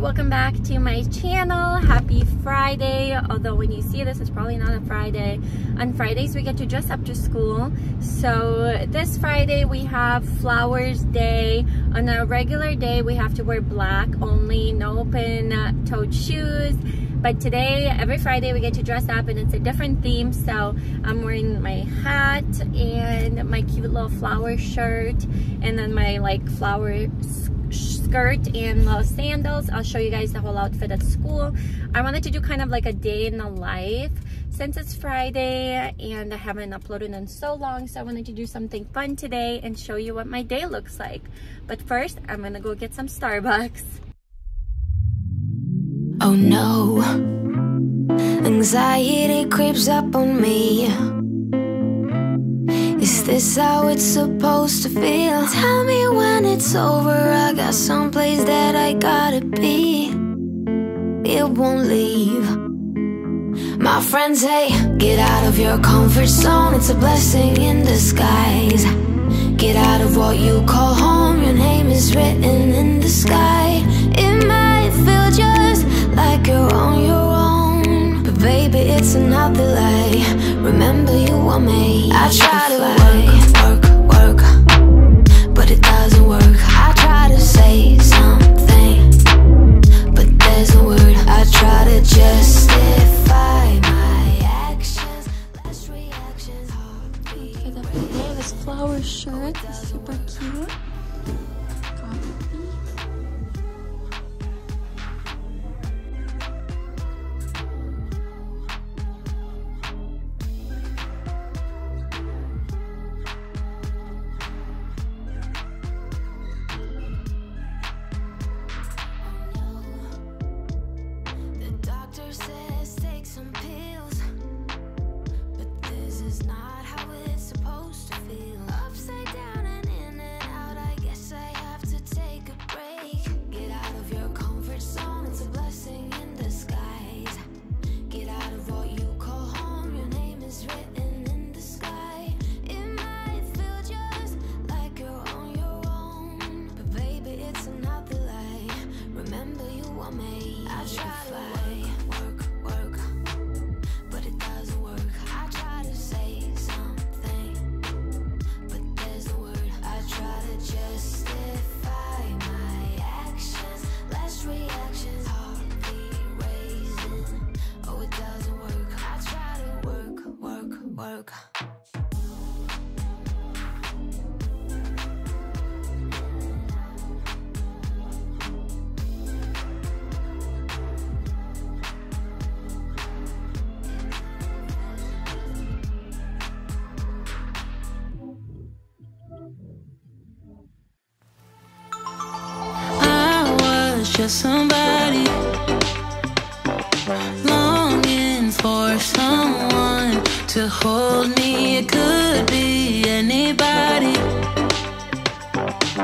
welcome back to my channel. Happy friday. Although when you see this it's probably not a friday. On fridays we get to dress up to school. So this friday we have flowers day. On a regular day we have to wear black only no open uh, toed shoes. But today every friday we get to dress up and it's a different theme. So i'm wearing my hat and my cute little flower shirt and then my like flower skirt and little sandals. I'll show you guys the whole outfit at school. I wanted to do kind of like a day in the life since it's Friday and I haven't uploaded in so long. So I wanted to do something fun today and show you what my day looks like. But first, I'm gonna go get some Starbucks. Oh no, anxiety creeps up on me. Is this how it's supposed to feel? Tell me when it's over. I got someplace that I gotta be. It won't leave. My friends say, get out of your comfort zone. It's a blessing in disguise. Get out of what you call home. Your name is written in the sky. It might feel just like you're on your own. But baby, it's another lie. Remember, you were made. I try to You were. I try to work, just somebody longing for someone to hold me. It could be anybody,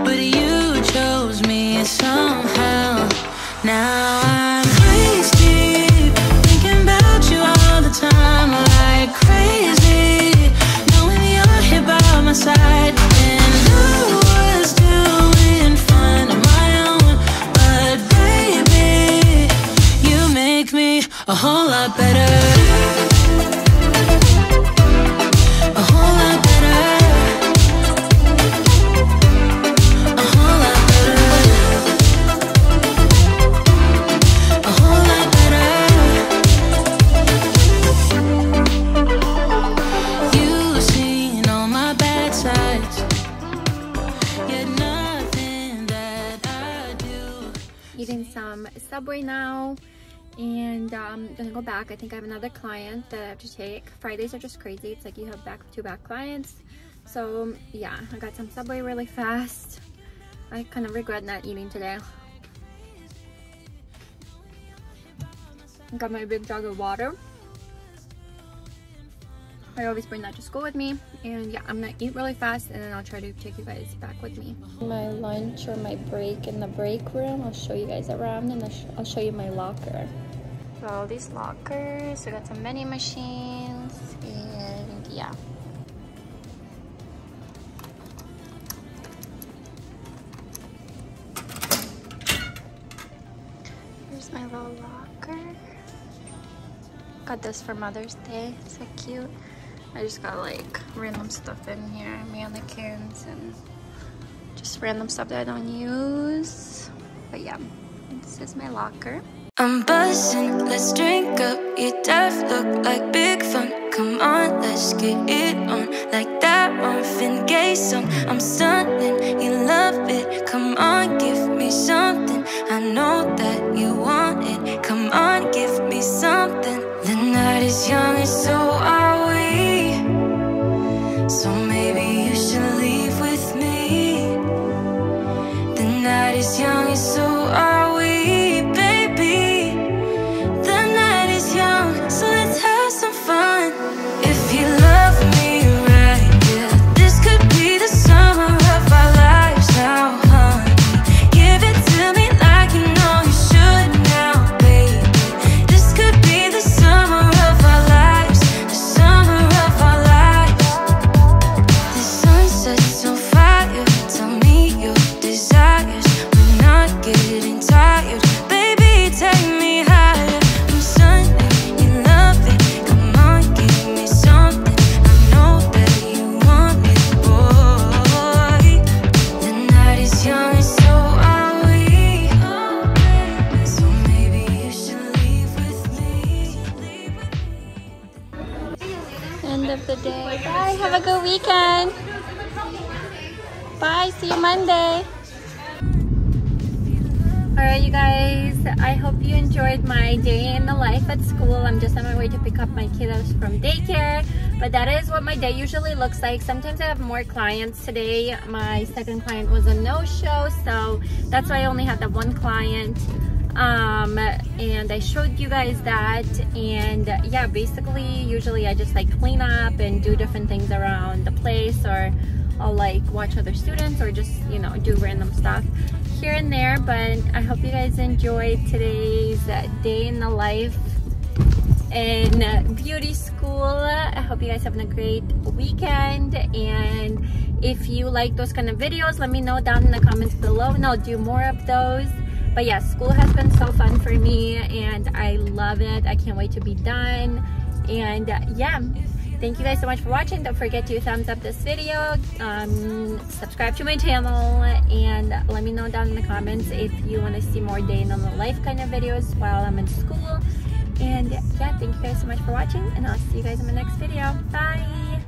but you chose me somehow. Now I'm crazy, thinking about you all the time, like crazy, knowing you're here by my side. Nothing that I do. eating some Subway now and um, gonna go back. I think I have another client that I have to take. Fridays are just crazy. It's like you have back to back clients. So yeah, I got some Subway really fast. I kind of regret not eating today. Got my big jug of water. I always bring that to school with me. And yeah, I'm gonna eat really fast and then I'll try to take you guys back with me. My lunch or my break in the break room. I'll show you guys around and I'll, show you my locker. So all these lockers, we got some vending machines and yeah. Here's my little locker. Got this for Mother's Day. So cute. I just got like random stuff in here, mannequins and just random stuff that I don't use. But yeah, this is my locker. I'm buzzing, let's drink up. Your death look like big fun. Come on, let's get it on. Like that Marvin Gaye song. I'm stunning, you love it. Come on, give me something. I know that you want it. Have a good weekend. Bye. See you Monday. Alright, you guys. I hope you enjoyed my day in the life at school. I'm just on my way to pick up my kiddos from daycare. But that is what my day usually looks like. Sometimes I have more clients today. My second client was a no-show, so that's why I only had that one client um and i showed you guys that and yeah basically usually i just like clean up and do different things around the place or i'll like watch other students or just you know do random stuff here and there but i hope you guys enjoyed today's day in the life in beauty school. I hope you guys having a great weekend and if you like those kind of videos let me know down in the comments below and i'll do more of those but yeah school has been so fun for me and i love it. I can't wait to be done. And uh, yeah thank you guys so much for watching. Don't forget to thumbs up this video um, subscribe to my channel and let me know down in the comments if you want to see more day in the life kind of videos while i'm in school. And yeah thank you guys so much for watching and i'll see you guys in my next video. Bye